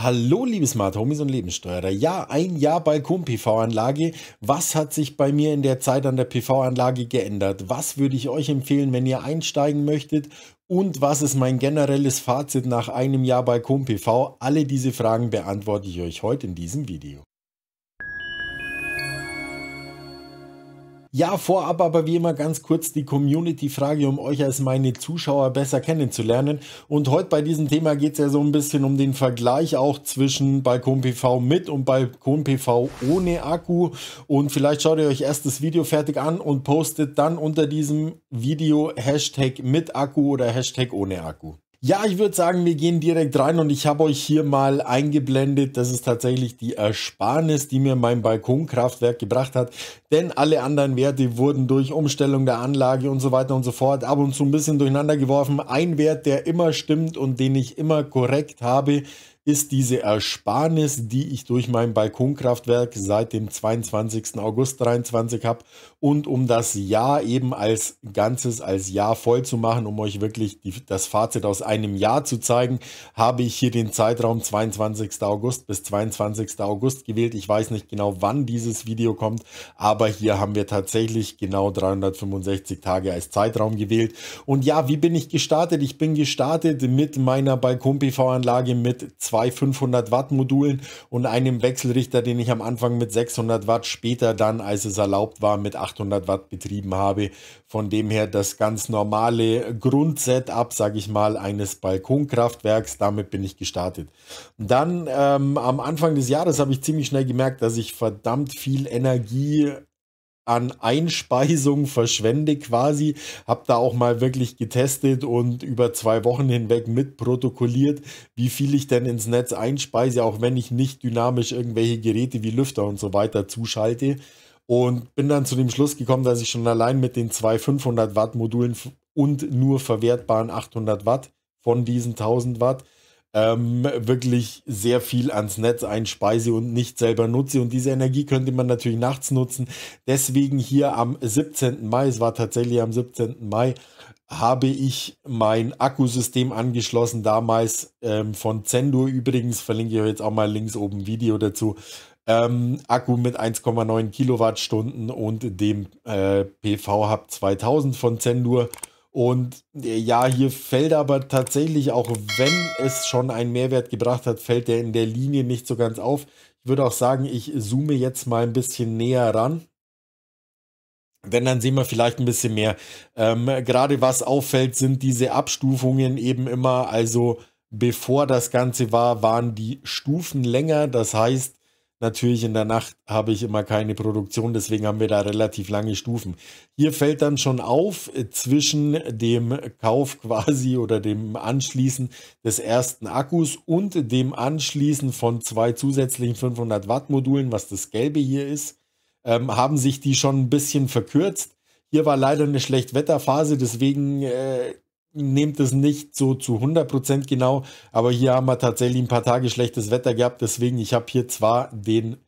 Hallo, liebe Smart Homies und Lebenssteuerer. Ja, ein Jahr Balkon-PV-Anlage. Was hat sich bei mir in der Zeit an der PV-Anlage geändert? Was würde ich euch empfehlen, wenn ihr einsteigen möchtet? Und was ist mein generelles Fazit nach einem Jahr Balkon-PV? Alle diese Fragen beantworte ich euch heute in diesem Video. Ja, vorab aber wie immer ganz kurz die Community-Frage, um euch als meine Zuschauer besser kennenzulernen. Und heute bei diesem Thema geht es ja so ein bisschen um den Vergleich auch zwischen Balkon PV mit und Balkon PV ohne Akku. Und vielleicht schaut ihr euch erst das Video fertig an und postet dann unter diesem Video Hashtag mit Akku oder Hashtag ohne Akku. Ja, ich würde sagen, wir gehen direkt rein und ich habe euch hier mal eingeblendet. Das ist tatsächlich die Ersparnis, die mir mein Balkonkraftwerk gebracht hat. Denn alle anderen Werte wurden durch Umstellung der Anlage und so weiter und so fort ab und zu ein bisschen durcheinander geworfen. Ein Wert, der immer stimmt und den ich immer korrekt habe, ist diese Ersparnis, die ich durch mein Balkonkraftwerk seit dem 22. August 23 habe und um das Jahr eben als Ganzes, als Jahr voll zu machen, um euch wirklich die, das Fazit aus einem Jahr zu zeigen, habe ich hier den Zeitraum 22. August bis 22. August gewählt. Ich weiß nicht genau, wann dieses Video kommt, aber hier haben wir tatsächlich genau 365 Tage als Zeitraum gewählt. Und ja, wie bin ich gestartet? Ich bin gestartet mit meiner Balkon-PV-Anlage mit zwei zwei 500 Watt Modulen und einem Wechselrichter, den ich am Anfang mit 600 Watt, später dann, als es erlaubt war, mit 800 Watt betrieben habe. Von dem her das ganz normale Grundsetup, sage ich mal, eines Balkonkraftwerks. Damit bin ich gestartet. Dann ähm, am Anfang des Jahres habe ich ziemlich schnell gemerkt, dass ich verdammt viel Energie an Einspeisung verschwende quasi. Habe da auch mal wirklich getestet und über zwei Wochen hinweg mitprotokolliert, wie viel ich denn ins Netz einspeise, auch wenn ich nicht dynamisch irgendwelche Geräte wie Lüfter und so weiter zuschalte. Und bin dann zu dem Schluss gekommen, dass ich schon allein mit den zwei 500 Watt Modulen und nur verwertbaren 800 Watt von diesen 1000 Watt ähm, wirklich sehr viel ans Netz einspeise und nicht selber nutze. Und diese Energie könnte man natürlich nachts nutzen. Deswegen hier am 17. Mai, es war tatsächlich am 17. Mai, habe ich mein Akkusystem angeschlossen, damals ähm, von Zendo übrigens, verlinke ich euch jetzt auch mal links oben Video dazu. Ähm, Akku mit 1,9 Kilowattstunden und dem äh, PV Hub 2000 von Zendur und äh, ja, hier fällt aber tatsächlich, auch wenn es schon einen Mehrwert gebracht hat, fällt der in der Linie nicht so ganz auf. Ich würde auch sagen, ich zoome jetzt mal ein bisschen näher ran. Denn dann sehen wir vielleicht ein bisschen mehr. Ähm, gerade was auffällt, sind diese Abstufungen eben immer, also bevor das Ganze war, waren die Stufen länger. Das heißt, Natürlich in der Nacht habe ich immer keine Produktion, deswegen haben wir da relativ lange Stufen. Hier fällt dann schon auf, äh, zwischen dem Kauf quasi oder dem Anschließen des ersten Akkus und dem Anschließen von zwei zusätzlichen 500 Watt Modulen, was das gelbe hier ist, ähm, haben sich die schon ein bisschen verkürzt. Hier war leider eine Schlechtwetterphase, deswegen äh, nehmt es nicht so zu 100% genau, aber hier haben wir tatsächlich ein paar Tage schlechtes Wetter gehabt, deswegen ich habe hier zwar den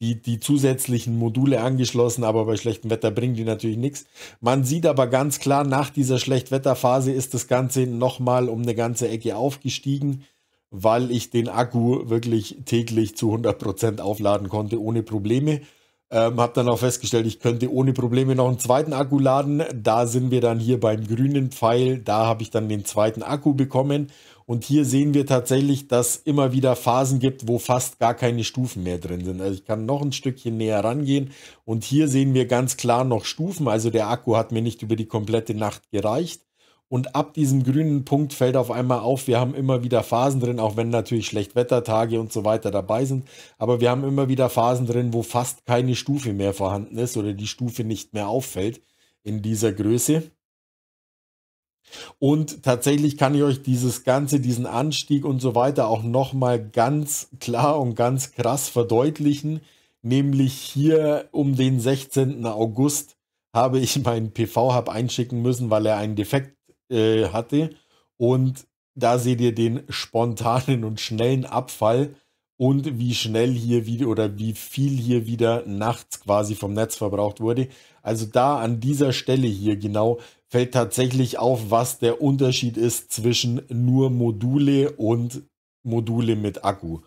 die, die zusätzlichen Module angeschlossen, aber bei schlechtem Wetter bringen die natürlich nichts. Man sieht aber ganz klar, nach dieser Schlechtwetterphase ist das Ganze nochmal um eine ganze Ecke aufgestiegen, weil ich den Akku wirklich täglich zu 100% aufladen konnte, ohne Probleme. Ähm, habe dann auch festgestellt, ich könnte ohne Probleme noch einen zweiten Akku laden. Da sind wir dann hier beim grünen Pfeil. Da habe ich dann den zweiten Akku bekommen. Und hier sehen wir tatsächlich, dass immer wieder Phasen gibt, wo fast gar keine Stufen mehr drin sind. Also ich kann noch ein Stückchen näher rangehen. Und hier sehen wir ganz klar noch Stufen. Also der Akku hat mir nicht über die komplette Nacht gereicht. Und ab diesem grünen Punkt fällt auf einmal auf, wir haben immer wieder Phasen drin, auch wenn natürlich Schlechtwettertage und so weiter dabei sind. Aber wir haben immer wieder Phasen drin, wo fast keine Stufe mehr vorhanden ist oder die Stufe nicht mehr auffällt in dieser Größe. Und tatsächlich kann ich euch dieses Ganze, diesen Anstieg und so weiter auch nochmal ganz klar und ganz krass verdeutlichen. Nämlich hier um den 16. August habe ich meinen PV-Hub einschicken müssen, weil er einen Defekt äh, hatte. Und da seht ihr den spontanen und schnellen Abfall und wie schnell hier wieder oder wie viel hier wieder nachts quasi vom Netz verbraucht wurde. Also da an dieser Stelle hier genau fällt tatsächlich auf, was der Unterschied ist zwischen nur Module und Module mit Akku.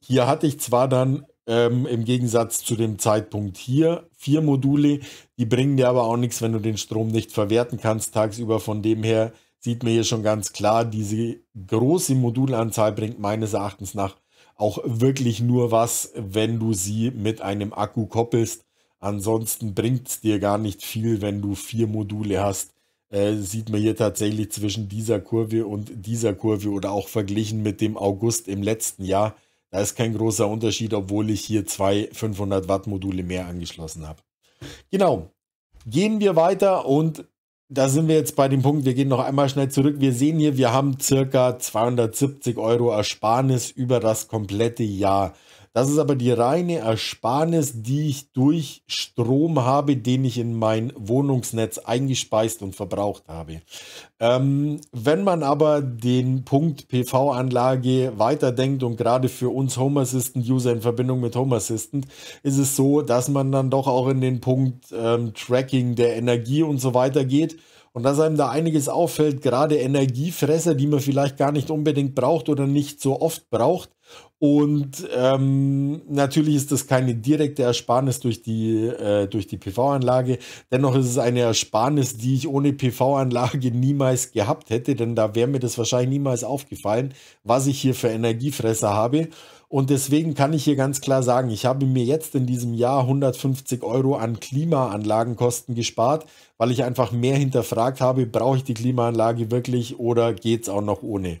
Hier hatte ich zwar dann ähm, im Gegensatz zu dem Zeitpunkt hier vier Module, die bringen dir aber auch nichts, wenn du den Strom nicht verwerten kannst tagsüber. Von dem her sieht man hier schon ganz klar, diese große Modulanzahl bringt meines Erachtens nach auch wirklich nur was, wenn du sie mit einem Akku koppelst. Ansonsten bringt es dir gar nicht viel, wenn du vier Module hast. Äh, sieht man hier tatsächlich zwischen dieser Kurve und dieser Kurve oder auch verglichen mit dem August im letzten Jahr. Da ist kein großer Unterschied, obwohl ich hier zwei 500 Watt Module mehr angeschlossen habe. Genau. Gehen wir weiter und da sind wir jetzt bei dem Punkt, wir gehen noch einmal schnell zurück. Wir sehen hier, wir haben circa 270 Euro Ersparnis über das komplette Jahr. Das ist aber die reine Ersparnis, die ich durch Strom habe, den ich in mein Wohnungsnetz eingespeist und verbraucht habe. Ähm, wenn man aber den Punkt PV-Anlage weiterdenkt und gerade für uns Home Assistant-User in Verbindung mit Home Assistant, ist es so, dass man dann doch auch in den Punkt ähm, Tracking der Energie und so weiter geht und dass einem da einiges auffällt, gerade Energiefresser, die man vielleicht gar nicht unbedingt braucht oder nicht so oft braucht. Und ähm, natürlich ist das keine direkte Ersparnis durch die, äh, durch die PV-Anlage. Dennoch ist es eine Ersparnis, die ich ohne PV-Anlage niemals gehabt hätte, denn da wäre mir das wahrscheinlich niemals aufgefallen, was ich hier für Energiefresser habe. Und deswegen kann ich hier ganz klar sagen, ich habe mir jetzt in diesem Jahr 150 Euro an Klimaanlagenkosten gespart, weil ich einfach mehr hinterfragt habe, brauche ich die Klimaanlage wirklich oder geht es auch noch ohne.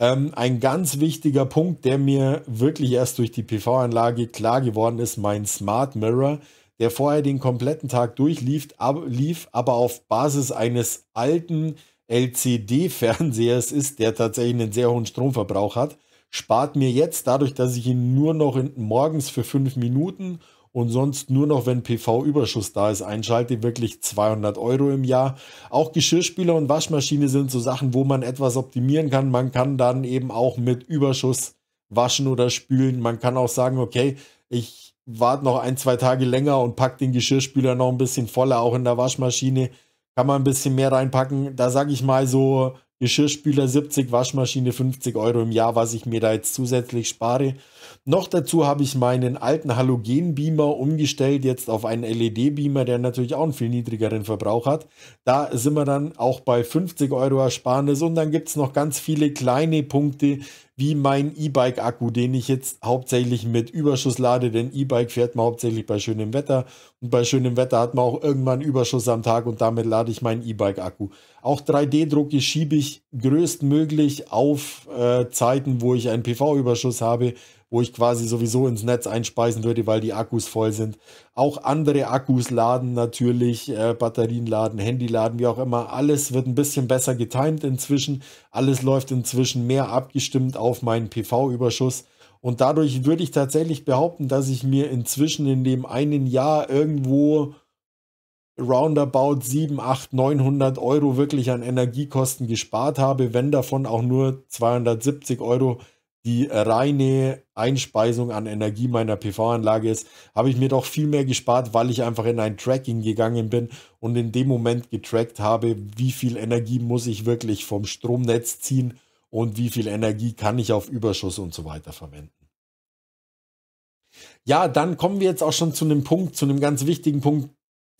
Ähm, ein ganz wichtiger Punkt, der mir wirklich erst durch die PV-Anlage klar geworden ist, mein Smart Mirror, der vorher den kompletten Tag durchlief, aber, lief, aber auf Basis eines alten LCD-Fernsehers ist, der tatsächlich einen sehr hohen Stromverbrauch hat spart mir jetzt dadurch, dass ich ihn nur noch in, morgens für fünf Minuten und sonst nur noch, wenn PV-Überschuss da ist, einschalte, wirklich 200 Euro im Jahr. Auch Geschirrspüler und Waschmaschine sind so Sachen, wo man etwas optimieren kann. Man kann dann eben auch mit Überschuss waschen oder spülen. Man kann auch sagen, okay, ich warte noch ein, zwei Tage länger und packe den Geschirrspüler noch ein bisschen voller, auch in der Waschmaschine. Kann man ein bisschen mehr reinpacken. Da sage ich mal so Geschirrspüler 70, Waschmaschine 50 Euro im Jahr, was ich mir da jetzt zusätzlich spare. Noch dazu habe ich meinen alten Halogen-Beamer umgestellt, jetzt auf einen LED-Beamer, der natürlich auch einen viel niedrigeren Verbrauch hat. Da sind wir dann auch bei 50 Euro Ersparnis und dann gibt es noch ganz viele kleine Punkte, wie mein E-Bike-Akku, den ich jetzt hauptsächlich mit Überschuss lade, denn E-Bike fährt man hauptsächlich bei schönem Wetter und bei schönem Wetter hat man auch irgendwann Überschuss am Tag und damit lade ich meinen E-Bike-Akku. Auch 3D-Drucke schiebe ich größtmöglich auf äh, Zeiten, wo ich einen PV-Überschuss habe, wo ich quasi sowieso ins Netz einspeisen würde, weil die Akkus voll sind. Auch andere Akkus laden natürlich, äh, Batterien laden, Handy laden, wie auch immer. Alles wird ein bisschen besser getimt inzwischen. Alles läuft inzwischen mehr abgestimmt auf meinen PV-Überschuss. Und dadurch würde ich tatsächlich behaupten, dass ich mir inzwischen in dem einen Jahr irgendwo roundabout 7, 8, 900 Euro wirklich an Energiekosten gespart habe, wenn davon auch nur 270 Euro die reine Einspeisung an Energie meiner PV-Anlage ist, habe ich mir doch viel mehr gespart, weil ich einfach in ein Tracking gegangen bin und in dem Moment getrackt habe, wie viel Energie muss ich wirklich vom Stromnetz ziehen und wie viel Energie kann ich auf Überschuss und so weiter verwenden. Ja, dann kommen wir jetzt auch schon zu einem Punkt, zu einem ganz wichtigen Punkt,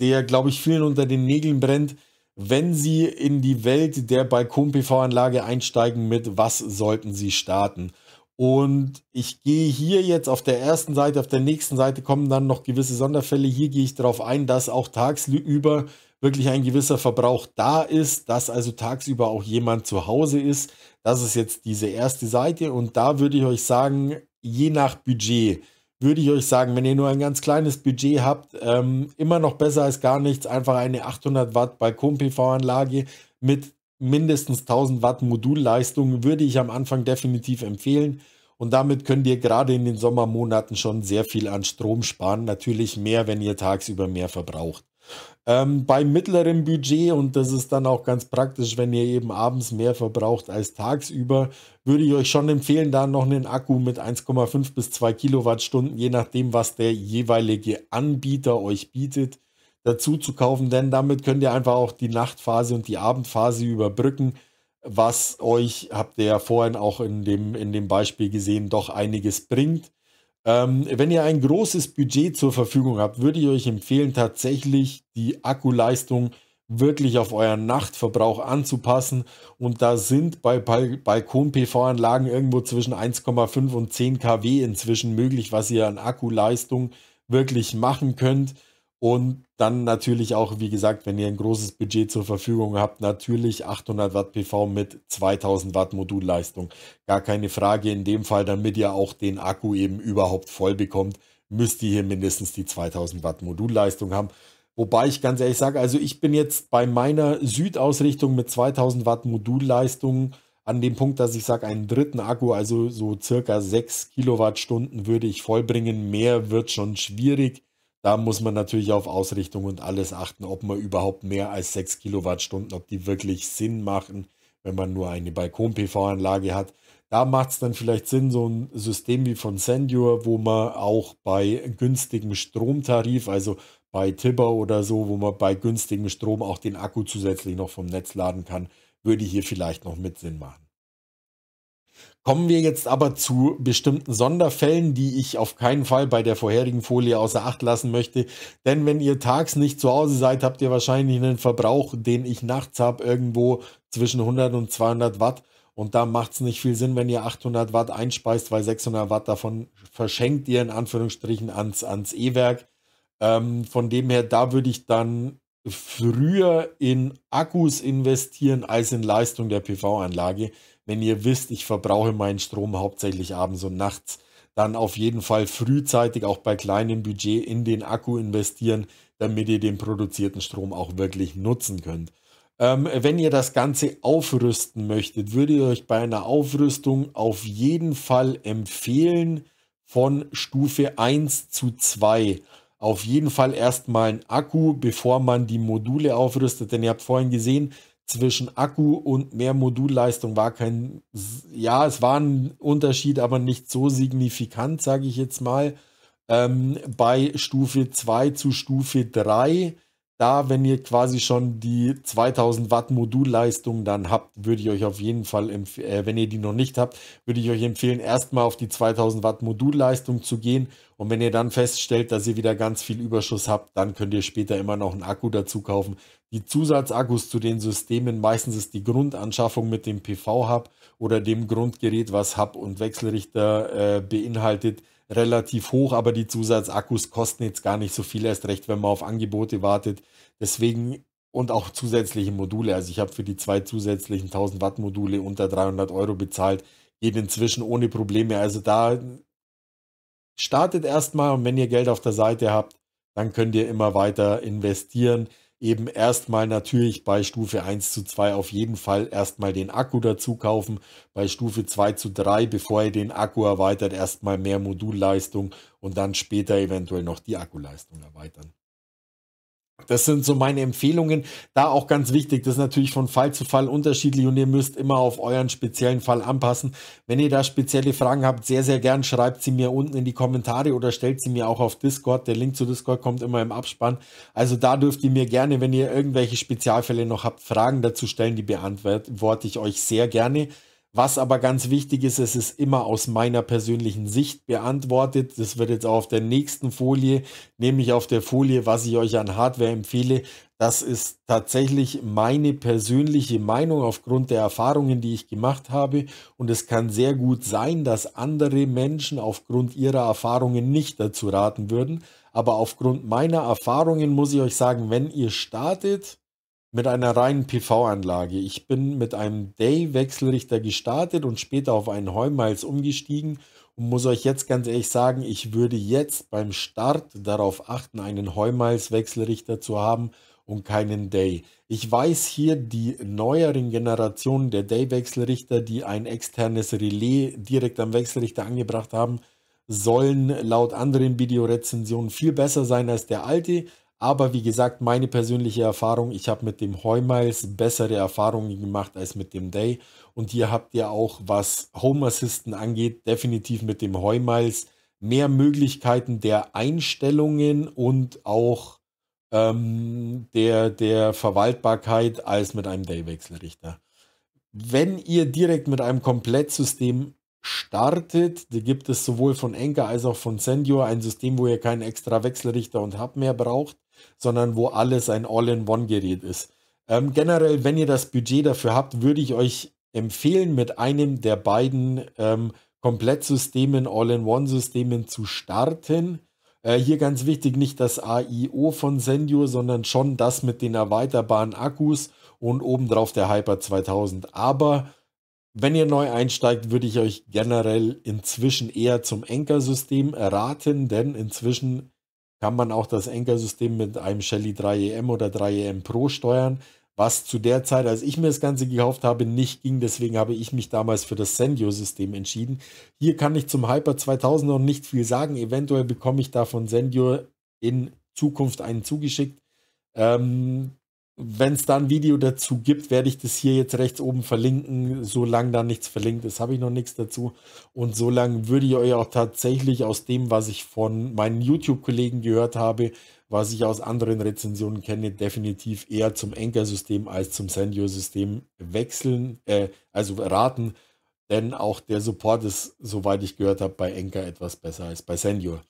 der, glaube ich, vielen unter den Nägeln brennt, wenn Sie in die Welt der Balkon-PV-Anlage einsteigen mit, was sollten Sie starten? Und ich gehe hier jetzt auf der ersten Seite, auf der nächsten Seite kommen dann noch gewisse Sonderfälle. Hier gehe ich darauf ein, dass auch tagsüber wirklich ein gewisser Verbrauch da ist, dass also tagsüber auch jemand zu Hause ist. Das ist jetzt diese erste Seite und da würde ich euch sagen, je nach Budget würde ich euch sagen, wenn ihr nur ein ganz kleines Budget habt, ähm, immer noch besser als gar nichts, einfach eine 800 Watt Balkon-PV-Anlage mit mindestens 1000 Watt Modulleistung würde ich am Anfang definitiv empfehlen. Und damit könnt ihr gerade in den Sommermonaten schon sehr viel an Strom sparen. Natürlich mehr, wenn ihr tagsüber mehr verbraucht. Ähm, bei mittlerem Budget, und das ist dann auch ganz praktisch, wenn ihr eben abends mehr verbraucht als tagsüber, würde ich euch schon empfehlen, da noch einen Akku mit 1,5 bis 2 Kilowattstunden, je nachdem, was der jeweilige Anbieter euch bietet, dazu zu kaufen, denn damit könnt ihr einfach auch die Nachtphase und die Abendphase überbrücken, was euch, habt ihr ja vorhin auch in dem, in dem Beispiel gesehen, doch einiges bringt. Ähm, wenn ihr ein großes Budget zur Verfügung habt, würde ich euch empfehlen, tatsächlich die Akkuleistung wirklich auf euren Nachtverbrauch anzupassen. Und da sind bei Balkon-PV-Anlagen irgendwo zwischen 1,5 und 10 kW inzwischen möglich, was ihr an Akkuleistung wirklich machen könnt. Und dann natürlich auch, wie gesagt, wenn ihr ein großes Budget zur Verfügung habt, natürlich 800 Watt PV mit 2000 Watt Modulleistung. Gar keine Frage. In dem Fall, damit ihr auch den Akku eben überhaupt voll bekommt, müsst ihr hier mindestens die 2000 Watt Modulleistung haben. Wobei ich ganz ehrlich sage, also ich bin jetzt bei meiner Südausrichtung mit 2000 Watt Modulleistung an dem Punkt, dass ich sage, einen dritten Akku, also so circa 6 Kilowattstunden würde ich vollbringen. Mehr wird schon schwierig. Da muss man natürlich auf Ausrichtung und alles achten, ob man überhaupt mehr als 6 Kilowattstunden, ob die wirklich Sinn machen, wenn man nur eine Balkon-PV-Anlage hat. Da macht es dann vielleicht Sinn, so ein System wie von Sendure, wo man auch bei günstigem Stromtarif, also bei Tibber oder so, wo man bei günstigem Strom auch den Akku zusätzlich noch vom Netz laden kann, würde hier vielleicht noch mit Sinn machen. Kommen wir jetzt aber zu bestimmten Sonderfällen, die ich auf keinen Fall bei der vorherigen Folie außer Acht lassen möchte. Denn wenn ihr tags nicht zu Hause seid, habt ihr wahrscheinlich einen Verbrauch, den ich nachts habe, irgendwo zwischen 100 und 200 Watt. Und da macht es nicht viel Sinn, wenn ihr 800 Watt einspeist, weil 600 Watt davon verschenkt ihr in Anführungsstrichen ans, ans E-Werk. Ähm, von dem her, da würde ich dann früher in Akkus investieren als in Leistung der PV-Anlage. Wenn ihr wisst, ich verbrauche meinen Strom hauptsächlich abends und nachts, dann auf jeden Fall frühzeitig auch bei kleinem Budget in den Akku investieren, damit ihr den produzierten Strom auch wirklich nutzen könnt. Ähm, wenn ihr das Ganze aufrüsten möchtet, würde ich euch bei einer Aufrüstung auf jeden Fall empfehlen, von Stufe 1 zu 2 auf jeden Fall erstmal ein Akku, bevor man die Module aufrüstet. Denn ihr habt vorhin gesehen, zwischen Akku und mehr Modulleistung war kein, ja, es war ein Unterschied, aber nicht so signifikant, sage ich jetzt mal. Ähm, bei Stufe 2 zu Stufe 3 da, wenn ihr quasi schon die 2000 Watt Modulleistung dann habt, würde ich euch auf jeden Fall, äh, wenn ihr die noch nicht habt, würde ich euch empfehlen, erstmal auf die 2000 Watt Modulleistung zu gehen. Und wenn ihr dann feststellt, dass ihr wieder ganz viel Überschuss habt, dann könnt ihr später immer noch einen Akku dazu kaufen. Die Zusatzakkus zu den Systemen, meistens ist die Grundanschaffung mit dem PV-Hub oder dem Grundgerät, was Hub und Wechselrichter äh, beinhaltet, relativ hoch, aber die Zusatzakkus kosten jetzt gar nicht so viel, erst recht, wenn man auf Angebote wartet. Deswegen und auch zusätzliche Module. Also ich habe für die zwei zusätzlichen 1000 Watt Module unter 300 Euro bezahlt. Geht inzwischen ohne Probleme. Also da startet erstmal und wenn ihr Geld auf der Seite habt, dann könnt ihr immer weiter investieren eben erstmal natürlich bei Stufe 1 zu 2 auf jeden Fall erstmal den Akku dazu kaufen. Bei Stufe 2 zu 3, bevor ihr den Akku erweitert, erstmal mehr Modulleistung und dann später eventuell noch die Akkuleistung erweitern. Das sind so meine Empfehlungen. Da auch ganz wichtig, das ist natürlich von Fall zu Fall unterschiedlich und ihr müsst immer auf euren speziellen Fall anpassen. Wenn ihr da spezielle Fragen habt, sehr, sehr gern schreibt sie mir unten in die Kommentare oder stellt sie mir auch auf Discord. Der Link zu Discord kommt immer im Abspann. Also da dürft ihr mir gerne, wenn ihr irgendwelche Spezialfälle noch habt, Fragen dazu stellen, die beantworte ich euch sehr gerne. Was aber ganz wichtig ist, es ist immer aus meiner persönlichen Sicht beantwortet. Das wird jetzt auch auf der nächsten Folie, nämlich auf der Folie, was ich euch an Hardware empfehle. Das ist tatsächlich meine persönliche Meinung aufgrund der Erfahrungen, die ich gemacht habe. Und es kann sehr gut sein, dass andere Menschen aufgrund ihrer Erfahrungen nicht dazu raten würden. Aber aufgrund meiner Erfahrungen muss ich euch sagen, wenn ihr startet, mit einer reinen PV-Anlage. Ich bin mit einem Day-Wechselrichter gestartet und später auf einen Heumiles umgestiegen und muss euch jetzt ganz ehrlich sagen, ich würde jetzt beim Start darauf achten, einen Heumiles-Wechselrichter zu haben und keinen Day. Ich weiß hier, die neueren Generationen der Day-Wechselrichter, die ein externes Relais direkt am Wechselrichter angebracht haben, sollen laut anderen Videorezensionen viel besser sein als der alte. Aber wie gesagt, meine persönliche Erfahrung, ich habe mit dem Heumiles bessere Erfahrungen gemacht als mit dem Day. Und hier habt ihr auch, was Home Assistant angeht, definitiv mit dem Heumiles mehr Möglichkeiten der Einstellungen und auch ähm, der, der Verwaltbarkeit als mit einem Day-Wechselrichter. Wenn ihr direkt mit einem Komplettsystem startet. Die gibt es sowohl von Enker als auch von Sendior, ein System, wo ihr keinen extra Wechselrichter und Hub mehr braucht, sondern wo alles ein All-in-One-Gerät ist. Ähm, generell, wenn ihr das Budget dafür habt, würde ich euch empfehlen, mit einem der beiden ähm, Komplettsystemen, All-in-One-Systemen zu starten. Äh, hier ganz wichtig, nicht das AIO von Sendio, sondern schon das mit den erweiterbaren Akkus und obendrauf der Hyper 2000. Aber wenn ihr neu einsteigt, würde ich euch generell inzwischen eher zum Enker-System raten, denn inzwischen kann man auch das Enker-System mit einem Shelly 3EM oder 3EM Pro steuern was zu der Zeit, als ich mir das Ganze gekauft habe, nicht ging. Deswegen habe ich mich damals für das Sendio-System entschieden. Hier kann ich zum Hyper 2000 noch nicht viel sagen. Eventuell bekomme ich da von Sendio in Zukunft einen zugeschickt. Ähm, wenn es da ein Video dazu gibt, werde ich das hier jetzt rechts oben verlinken. Solange da nichts verlinkt ist, habe ich noch nichts dazu. Und solange würde ich euch auch tatsächlich aus dem, was ich von meinen YouTube-Kollegen gehört habe, was ich aus anderen Rezensionen kenne, definitiv eher zum Anchor-System als zum Sendio-System wechseln, äh, also raten. Denn auch der Support ist, soweit ich gehört habe, bei Anchor etwas besser als bei Sendio.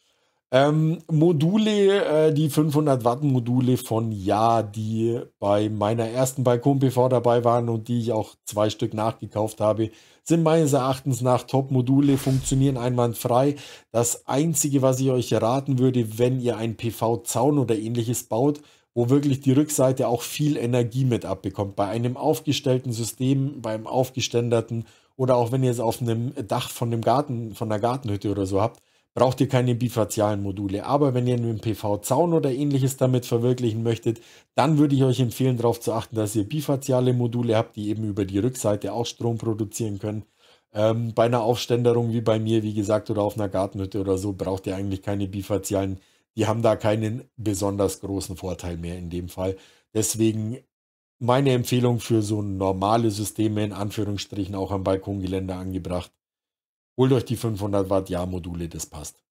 Ähm, Module, äh, die 500 Watt Module von Ja, die bei meiner ersten Balkon PV dabei waren und die ich auch zwei Stück nachgekauft habe, sind meines Erachtens nach Top-Module, funktionieren einwandfrei. Das Einzige, was ich euch raten würde, wenn ihr einen PV-Zaun oder ähnliches baut, wo wirklich die Rückseite auch viel Energie mit abbekommt. Bei einem aufgestellten System, beim aufgeständerten oder auch wenn ihr es auf einem Dach von dem Garten, von der Gartenhütte oder so habt, braucht ihr keine bifazialen Module. Aber wenn ihr einen PV-Zaun oder ähnliches damit verwirklichen möchtet, dann würde ich euch empfehlen, darauf zu achten, dass ihr bifaziale Module habt, die eben über die Rückseite auch Strom produzieren können. Ähm, bei einer Aufständerung wie bei mir, wie gesagt, oder auf einer Gartenhütte oder so, braucht ihr eigentlich keine bifazialen. Die haben da keinen besonders großen Vorteil mehr in dem Fall. Deswegen meine Empfehlung für so normale Systeme, in Anführungsstrichen auch am Balkongeländer angebracht Holt euch die 500 Watt Jahrmodule, das passt.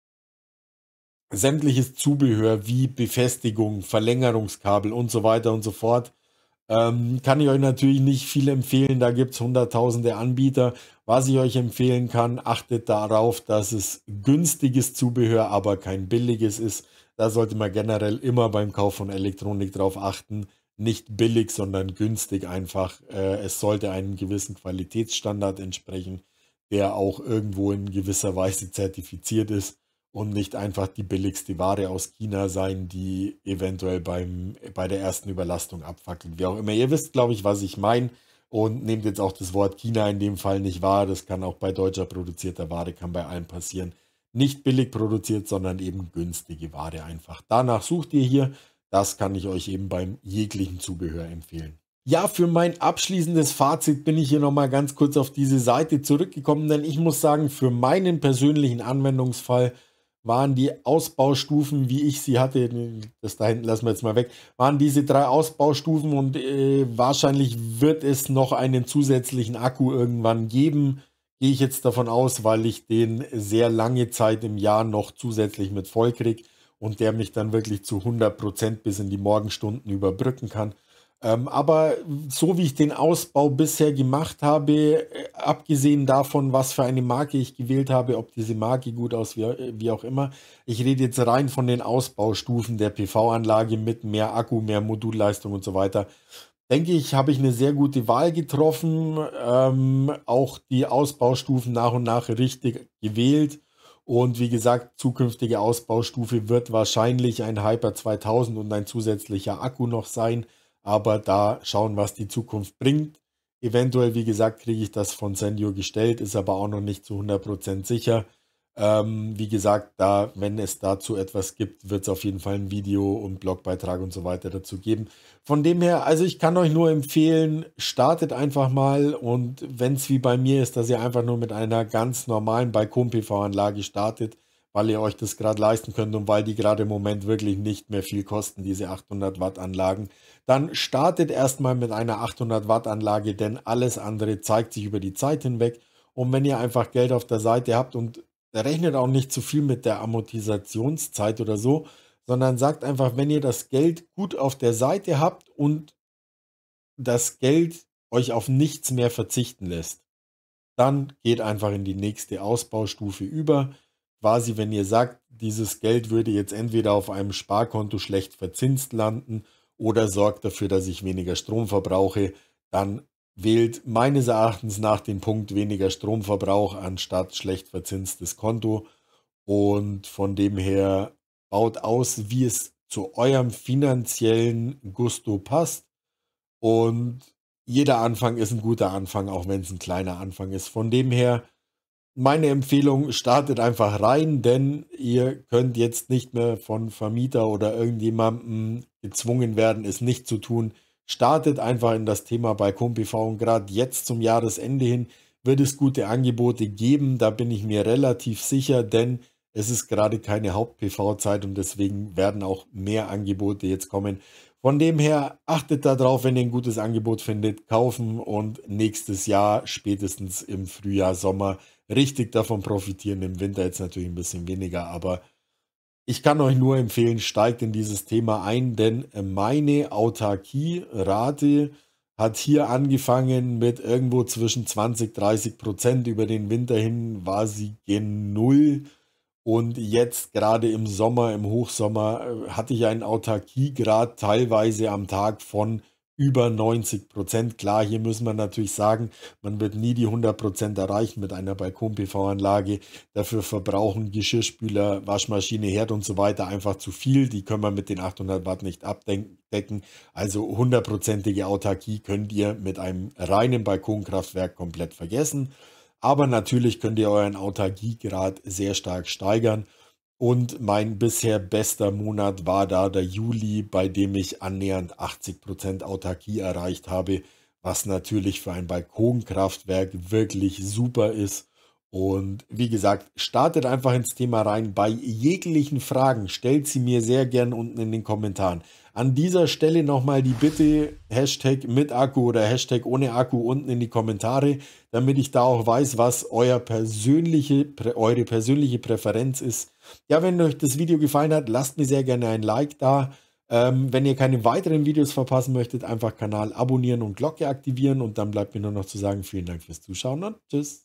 Sämtliches Zubehör wie Befestigung, Verlängerungskabel und so weiter und so fort ähm, kann ich euch natürlich nicht viel empfehlen. Da gibt es hunderttausende Anbieter. Was ich euch empfehlen kann, achtet darauf, dass es günstiges Zubehör, aber kein billiges ist. Da sollte man generell immer beim Kauf von Elektronik drauf achten. Nicht billig, sondern günstig einfach. Äh, es sollte einem gewissen Qualitätsstandard entsprechen der auch irgendwo in gewisser Weise zertifiziert ist und nicht einfach die billigste Ware aus China sein, die eventuell beim, bei der ersten Überlastung abfackelt. Wie auch immer. Ihr wisst, glaube ich, was ich meine. Und nehmt jetzt auch das Wort China in dem Fall nicht wahr. Das kann auch bei deutscher produzierter Ware, kann bei allen passieren. Nicht billig produziert, sondern eben günstige Ware einfach. Danach sucht ihr hier. Das kann ich euch eben beim jeglichen Zubehör empfehlen. Ja, für mein abschließendes Fazit bin ich hier nochmal ganz kurz auf diese Seite zurückgekommen, denn ich muss sagen, für meinen persönlichen Anwendungsfall waren die Ausbaustufen, wie ich sie hatte, das da hinten lassen wir jetzt mal weg, waren diese drei Ausbaustufen und äh, wahrscheinlich wird es noch einen zusätzlichen Akku irgendwann geben. Gehe ich jetzt davon aus, weil ich den sehr lange Zeit im Jahr noch zusätzlich mit voll kriege und der mich dann wirklich zu 100% bis in die Morgenstunden überbrücken kann. Ähm, aber so wie ich den Ausbau bisher gemacht habe, äh, abgesehen davon, was für eine Marke ich gewählt habe, ob diese Marke gut aus, wie, wie auch immer, ich rede jetzt rein von den Ausbaustufen der PV-Anlage mit mehr Akku, mehr Modulleistung und so weiter. Denke ich, habe ich eine sehr gute Wahl getroffen, ähm, auch die Ausbaustufen nach und nach richtig gewählt. Und wie gesagt, zukünftige Ausbaustufe wird wahrscheinlich ein Hyper 2000 und ein zusätzlicher Akku noch sein aber da schauen, was die Zukunft bringt. Eventuell, wie gesagt, kriege ich das von Sendio gestellt, ist aber auch noch nicht zu 100% sicher. Ähm, wie gesagt, da, wenn es dazu etwas gibt, wird es auf jeden Fall ein Video und Blogbeitrag und so weiter dazu geben. Von dem her, also ich kann euch nur empfehlen, startet einfach mal und wenn es wie bei mir ist, dass ihr einfach nur mit einer ganz normalen Balkon-PV-Anlage startet, weil ihr euch das gerade leisten könnt und weil die gerade im Moment wirklich nicht mehr viel kosten, diese 800 Watt Anlagen, dann startet erstmal mit einer 800 Watt Anlage, denn alles andere zeigt sich über die Zeit hinweg. Und wenn ihr einfach Geld auf der Seite habt und rechnet auch nicht zu viel mit der Amortisationszeit oder so, sondern sagt einfach, wenn ihr das Geld gut auf der Seite habt und das Geld euch auf nichts mehr verzichten lässt, dann geht einfach in die nächste Ausbaustufe über. Quasi, wenn ihr sagt, dieses Geld würde jetzt entweder auf einem Sparkonto schlecht verzinst landen oder sorgt dafür, dass ich weniger Strom verbrauche, dann wählt meines Erachtens nach den Punkt weniger Stromverbrauch anstatt schlecht verzinstes Konto. Und von dem her baut aus, wie es zu eurem finanziellen Gusto passt. Und jeder Anfang ist ein guter Anfang, auch wenn es ein kleiner Anfang ist. Von dem her, meine Empfehlung, startet einfach rein, denn ihr könnt jetzt nicht mehr von Vermieter oder irgendjemandem gezwungen werden, es nicht zu tun. Startet einfach in das Thema Balkon PV und gerade jetzt zum Jahresende hin wird es gute Angebote geben, da bin ich mir relativ sicher, denn es ist gerade keine Haupt-PV-Zeit und deswegen werden auch mehr Angebote jetzt kommen. Von dem her achtet darauf, wenn ihr ein gutes Angebot findet, kaufen und nächstes Jahr, spätestens im Frühjahr, Sommer, richtig davon profitieren. Im Winter jetzt natürlich ein bisschen weniger, aber ich kann euch nur empfehlen, steigt in dieses Thema ein, denn meine Autarkie-Rate hat hier angefangen mit irgendwo zwischen 20, 30 Prozent. Über den Winter hin war sie gen Null. Und jetzt gerade im Sommer, im Hochsommer, äh, hatte ich einen Autarkiegrad teilweise am Tag von über 90 Prozent. Klar, hier muss man natürlich sagen, man wird nie die 100 Prozent erreichen mit einer Balkon-PV-Anlage. Dafür verbrauchen Geschirrspüler, Waschmaschine, Herd und so weiter einfach zu viel. Die können wir mit den 800 Watt nicht abdecken. Also hundertprozentige Autarkie könnt ihr mit einem reinen Balkonkraftwerk komplett vergessen. Aber natürlich könnt ihr euren Autarkiegrad sehr stark steigern. Und mein bisher bester Monat war da der Juli, bei dem ich annähernd 80% Autarkie erreicht habe, was natürlich für ein Balkonkraftwerk wirklich super ist. Und wie gesagt, startet einfach ins Thema rein. Bei jeglichen Fragen stellt sie mir sehr gern unten in den Kommentaren. An dieser Stelle nochmal die Bitte, Hashtag mit Akku oder Hashtag ohne Akku unten in die Kommentare, damit ich da auch weiß, was euer persönliche, eure persönliche Präferenz ist. Ja, wenn euch das Video gefallen hat, lasst mir sehr gerne ein Like da. Ähm, wenn ihr keine weiteren Videos verpassen möchtet, einfach Kanal abonnieren und Glocke aktivieren und dann bleibt mir nur noch zu sagen, vielen Dank fürs Zuschauen und tschüss.